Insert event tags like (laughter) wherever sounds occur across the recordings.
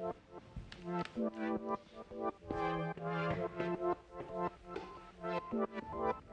Thank you.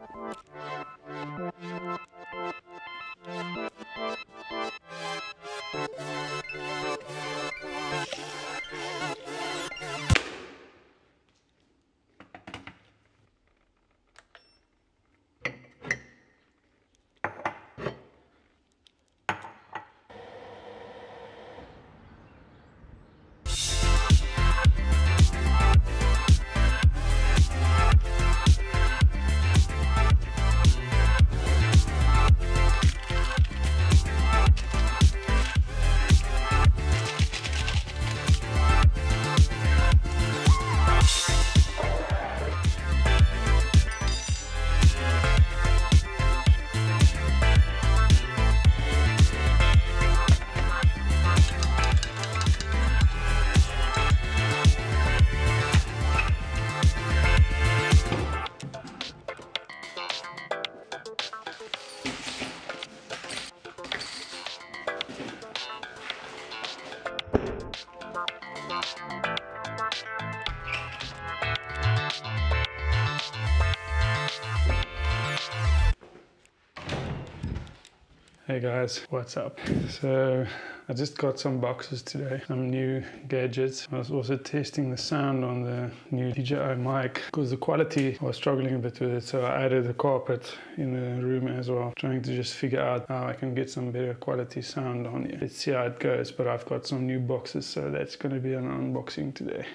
Hey guys, what's up? So I just got some boxes today, some new gadgets. I was also testing the sound on the new DJI mic because the quality I was struggling a bit with it. So I added a carpet in the room as well, trying to just figure out how I can get some better quality sound on here. Let's see how it goes, but I've got some new boxes, so that's going to be an unboxing today.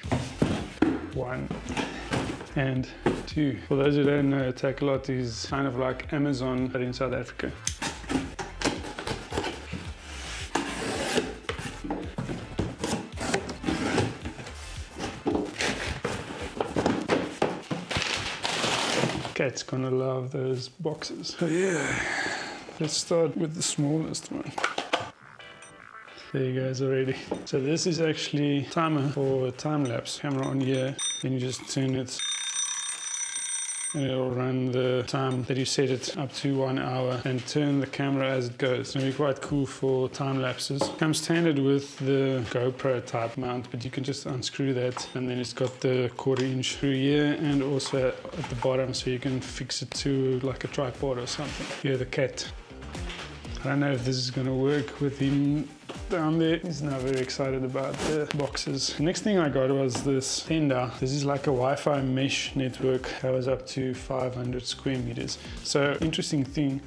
One and two. For those who don't know, Takealot is kind of like Amazon but in South Africa. Cat's gonna love those boxes. So yeah, let's start with the smallest one. There you guys already. So this is actually timer for time lapse camera on here. Then you just turn it it'll run the time that you set it up to one hour and turn the camera as it goes. It's going to be quite cool for time lapses. Comes standard with the GoPro type mount, but you can just unscrew that and then it's got the quarter inch through here and also at the bottom so you can fix it to like a tripod or something. Here the cat. I don't know if this is going to work with him down there. He's now very excited about the boxes. Next thing I got was this Tenda. This is like a Wi-Fi mesh network that was up to 500 square meters. So interesting thing,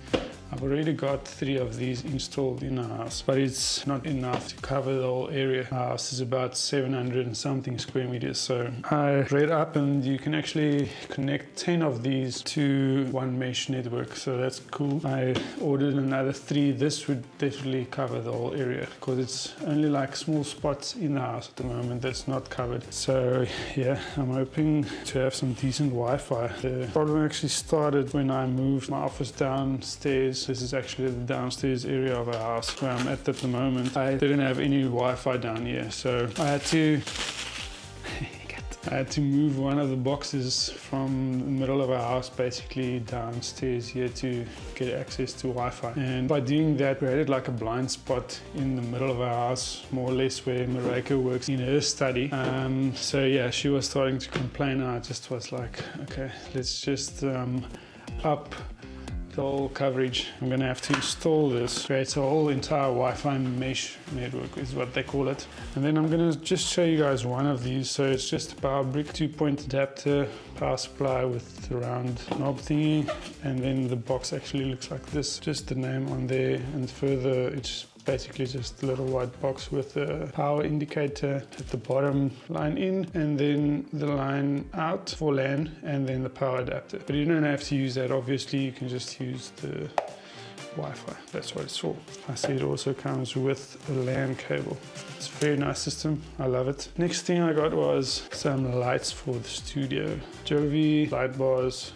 I've already got three of these installed in house, but it's not enough to cover the whole area. Our house is about 700 and something square meters. So I read up and you can actually connect 10 of these to one mesh network. So that's cool. I ordered another three. This would definitely cover the whole area because it's only like small spots in the house at the moment that's not covered. So yeah, I'm hoping to have some decent Wi-Fi. The problem actually started when I moved my office downstairs this is actually the downstairs area of our house where I'm at at the moment. I didn't have any Wi-Fi down here, so I had to (laughs) I had to move one of the boxes from the middle of our house basically downstairs here to get access to Wi-Fi. And by doing that, we had like a blind spot in the middle of our house, more or less where Marika works in her study. Um, so yeah, she was starting to complain. I just was like, okay, let's just um, up whole coverage. I'm gonna have to install this. Creates a whole entire Wi-Fi mesh network is what they call it. And then I'm gonna just show you guys one of these. So it's just a power brick two point adapter, power supply with the round knob thingy. And then the box actually looks like this. Just the name on there and further it's basically just a little white box with a power indicator at the bottom line in and then the line out for LAN and then the power adapter. But you don't have to use that obviously, you can just use the Wi-Fi, that's what it's for. I see it also comes with a LAN cable. It's a very nice system, I love it. Next thing I got was some lights for the studio. Govee light bars,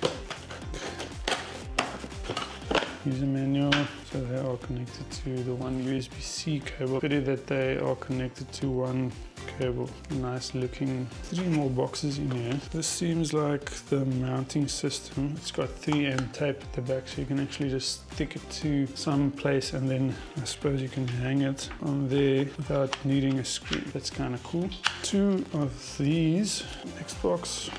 user manual. So they are connected to the one USB-C cable. Pity that they are connected to one cable. Nice looking. Three more boxes in here. This seems like the mounting system. It's got 3M tape at the back so you can actually just stick it to some place and then I suppose you can hang it on there without needing a screw. That's kind of cool. Two of these. Next box.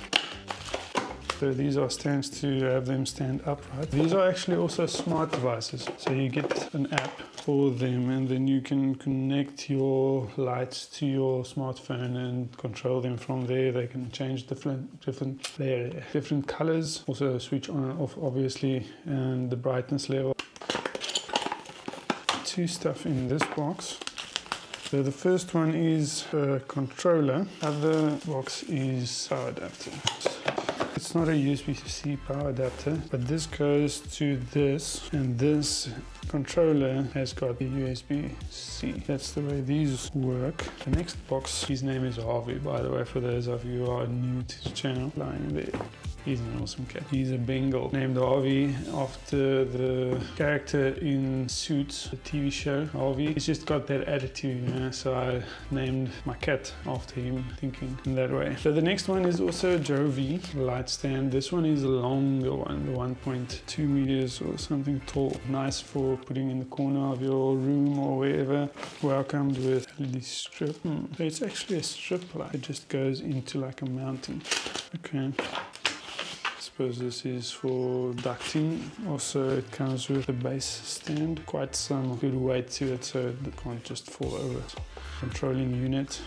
So these are stands to have them stand upright. These are actually also smart devices. So you get an app for them and then you can connect your lights to your smartphone and control them from there. They can change different different different colors. Also switch on and off obviously and the brightness level. Two stuff in this box. So the first one is a controller. Other box is power adapter. It's not a USB-C power adapter, but this goes to this, and this controller has got the USB-C. That's the way these work. The next box, his name is Harvey, by the way, for those of you who are new to the channel, lying there. He's an awesome cat. He's a Bengal named Harvey after the character in Suits, the TV show, Harvey. He's just got that attitude, you know, so I named my cat after him, thinking in that way. So the next one is also Govee light stand. This one is a longer one, the 1.2 meters or something tall. Nice for putting in the corner of your room or wherever. Welcomed with LED strip. Hmm. So it's actually a strip light. It just goes into like a mountain. Okay suppose this is for ducting. Also it comes with a base stand, quite some good weight to it so it can't just fall over. Controlling unit.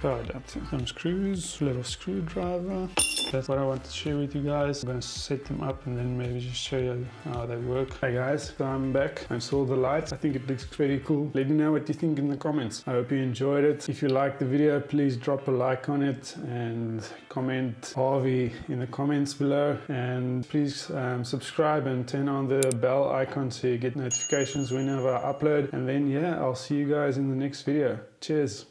Power adapter. Some screws, little screwdriver. That's what I want to share with you guys. I'm gonna set them up and then maybe just show you how they work. Hey guys, I'm back. I saw the lights. I think it looks pretty cool. Let me know what you think in the comments. I hope you enjoyed it. If you liked the video, please drop a like on it and comment Harvey in the comments below. And please um, subscribe and turn on the bell icon so you get notifications whenever I upload. And then yeah, I'll see you guys in the next video. Cheers.